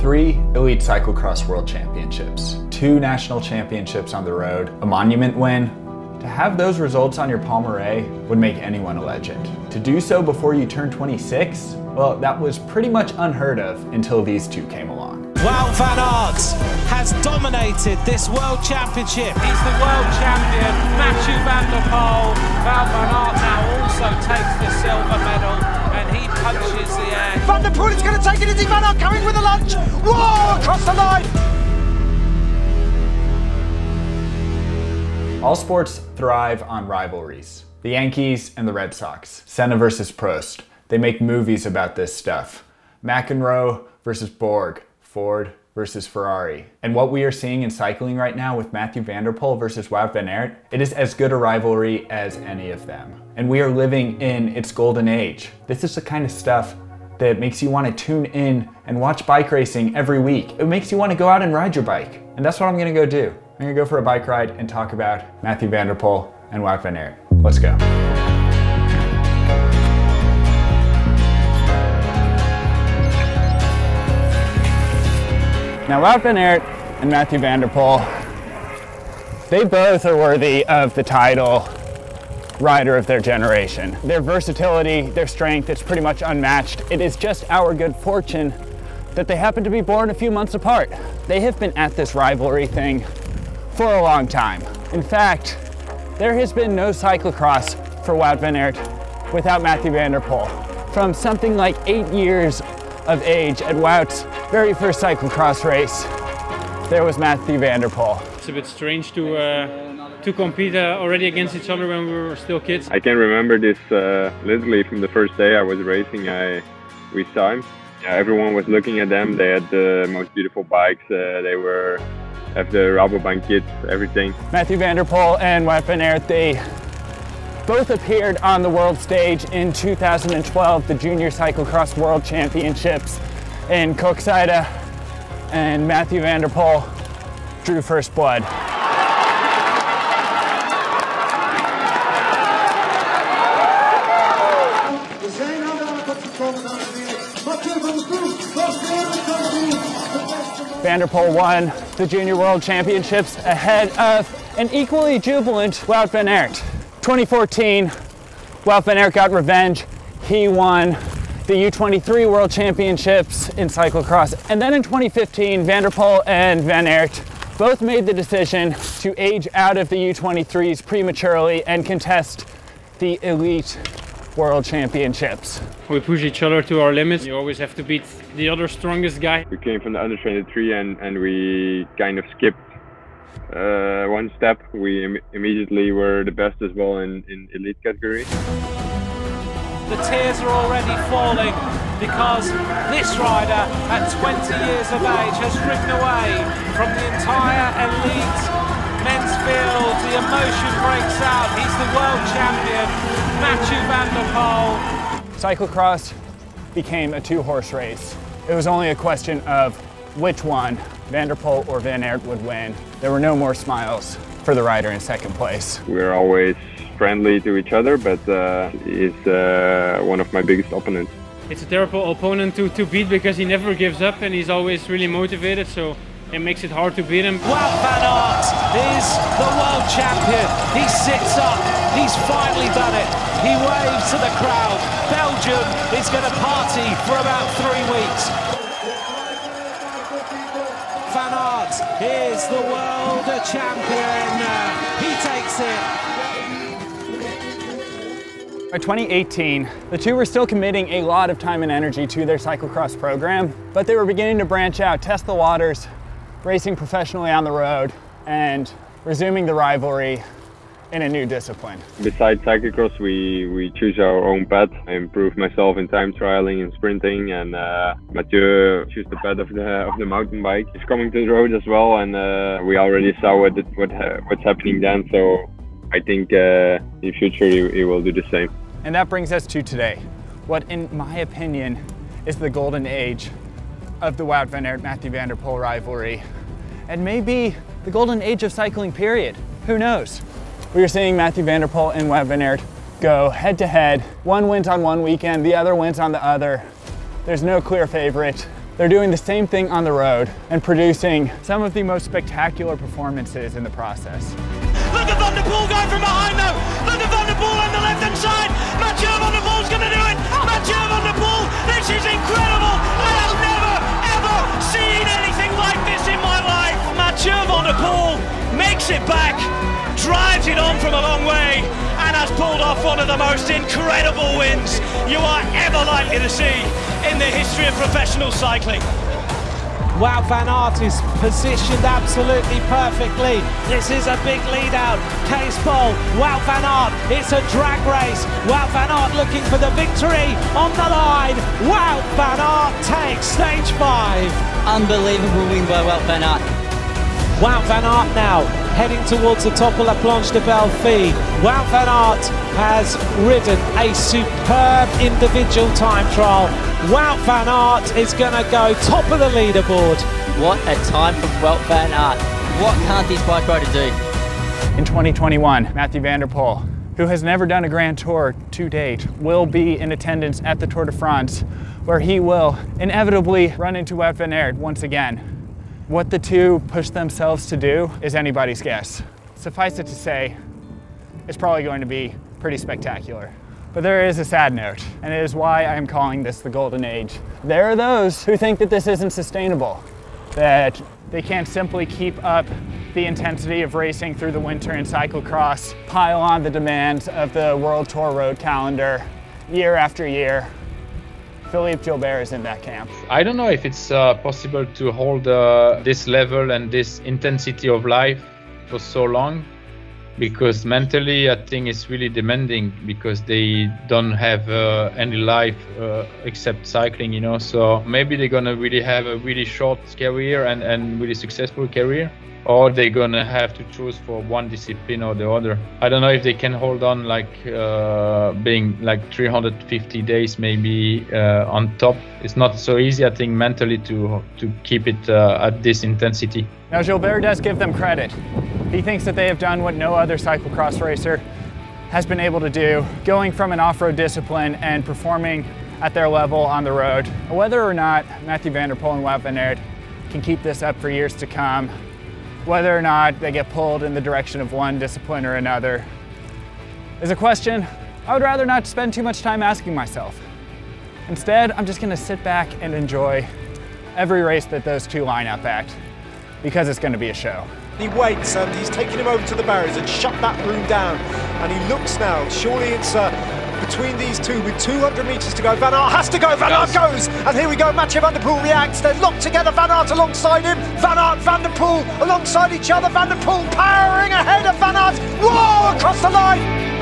Three Elite Cyclocross World Championships, two national championships on the road, a monument win. To have those results on your palmarès would make anyone a legend. To do so before you turn 26, well, that was pretty much unheard of until these two came. Wout van Aert has dominated this World Championship. He's the world champion. Mathieu van der Poel. Wout van Aert now also takes the silver medal and he punches the air. Van der Poel is going to take it. Is he Van Aert coming with a lunge? Whoa, across the line. All sports thrive on rivalries. The Yankees and the Red Sox, Senna versus Prost. They make movies about this stuff. McEnroe versus Borg, Ford versus Ferrari. And what we are seeing in cycling right now with Mathieu van der Poel versus Wout van Aert, it is as good a rivalry as any of them. And we are living in its golden age. This is the kind of stuff that makes you want to tune in and watch bike racing every week. It makes you want to go out and ride your bike. And that's what I'm gonna go do. I'm gonna go for a bike ride and talk about Mathieu van der Poel and Wout van Aert. Let's go. Now Wout van Aert and Mathieu van der Poel, they both are worthy of the title rider of their generation. Their versatility, their strength, it's pretty much unmatched. It is just our good fortune that they happen to be born a few months apart. They have been at this rivalry thing for a long time. In fact, there has been no cyclocross for Wout van Aert without Mathieu van der Poel. From something like eight years of age at Wout's very first cyclocross race, there was Mathieu van der Poel. It's a bit strange to uh, to compete uh, already against each other when we were still kids. I can remember this uh, literally from the first day I was racing. I we saw him. Yeah, everyone was looking at them. They had the most beautiful bikes. Uh, they were have the Rabobank kits, everything. Mathieu van der Poel and Wout van Aert, they both appeared on the world stage in 2012, the Junior Cyclocross World Championships in Koksijde, and Mathieu van der Poel drew first blood. We zijn aan de aankomst gekomen, dames en heren. Mathieu van der Poel, was de wereldkampioen. De beste man. Van der Poel won the Junior World Championships ahead of an equally jubilant Wout van Aert. 2014, Wout van Aert got revenge. He won the U23 World Championships in cyclocross. And then in 2015, Van der Poel and Van Aert both made the decision to age out of the U23s prematurely and contest the elite World Championships. We push each other to our limits. You always have to beat the other strongest guy. We came from the under 23 and, and we kind of skipped uh, one step. We Im- immediately were the best as well in, in elite category. The tears are already falling because this rider at 20 years of age has driven away from the entire elite men's field. The emotion breaks out. He's the world champion, Mathieu van der Poel. Cyclocross became a two-horse race. It was only a question of which one, Van der Poel or Van Aert, would win. There were no more smiles for the rider in second place. We're always friendly to each other, but uh, he's uh, one of my biggest opponents. It's a terrible opponent to, to beat because he never gives up and he's always really motivated, so it makes it hard to beat him. Wout van Aert is the world champion. He sits up. He's finally done it. He waves to the crowd. Belgium is going to party for about three weeks. Van Aert is the world champion. He takes it. By 2018, the two were still committing a lot of time and energy to their cyclocross program, but they were beginning to branch out, test the waters, racing professionally on the road, and resuming the rivalry in a new discipline. Besides cyclocross, we, we choose our own path. I improve myself in time trialing and sprinting, and uh, Mathieu choose the path of the of the mountain bike. He's coming to the road as well, and uh, we already saw what what ha- what's happening then. So I think uh, in future he, he will do the same. And that brings us to today, what in my opinion is the golden age of the Wout van Aert Mathieu van der Poel rivalry, and maybe the golden age of cycling period. Who knows? We are seeing Mathieu van der Poel and Wout van Aert go head to head. One wins on one weekend, the other wins on the other. There's no clear favorite. They're doing the same thing on the road and producing some of the most spectacular performances in the process. Look at Van der Poel going from behind though. Look at Van der Poel on the left hand side. Mathieu Van der going to do it. Mathieu Van der Poel, this is incredible. I have never ever seen anything like this in my life. Mathieu Van der Poel makes it back, drives it on from a long way, and has pulled off one of the most incredible wins you are ever likely to see in the history of professional cycling. Wout van Aert is positioned absolutely perfectly. This is a big lead out. Cees Bol, Wout van Aert. It's a drag race. Wout van Aert looking for the victory on the line. Wout van Aert takes stage five. Unbelievable win by Wout van Aert. Wout van Aert now heading towards the top of La Planche des Belles Filles. Wout van Aert has ridden a superb individual time trial. Wout van Aert is going to go top of the leaderboard. What a time from Wout van Aert. What can't this bike rider do? In 2021, Mathieu Van der Poel, who has never done a Grand Tour to date, will be in attendance at the Tour de France, where he will inevitably run into Wout van Aert once again. What the two push themselves to do is anybody's guess. Suffice it to say, it's probably going to be pretty spectacular. But there is a sad note, and it is why I am calling this the golden age. There are those who think that this isn't sustainable, that they can't simply keep up the intensity of racing through the winter in cyclocross, pile on the demands of the World Tour road calendar year after year. Philippe Gilbert is in that camp. I don't know if it's uh, possible to hold uh, this level and this intensity of life for so long because mentally I think it's really demanding because they don't have uh, any life uh, except cycling, you know. So maybe they're gonna really have a really short career and, and really successful career, or they're gonna have to choose for one discipline or the other. I don't know if they can hold on like uh, being like 350 days maybe uh, on top. It's not so easy, I think, mentally to to keep it uh, at this intensity. Now, Gilbert does give them credit. He thinks that they have done what no other cyclocross racer has been able to do, going from an off-road discipline and performing at their level on the road. Whether or not Mathieu Van der Poel and Wout van Aert can keep this up for years to come, whether or not they get pulled in the direction of one discipline or another, is a question I would rather not spend too much time asking myself. Instead, I'm just gonna sit back and enjoy every race that those two line up at because it's going to be a show. He waits and he's taken him over to the barriers and shut that room down. And he looks now. Surely it's uh, between these two with 200 metres to go. Van Aert has to go. Van Aert goes. And here we go. Mathieu Van der Poel reacts. They're locked together. Van Aert alongside him. Van Aert, Van der Poel alongside each other. Van der Poel powering ahead of Van Aert. Whoa, across the line.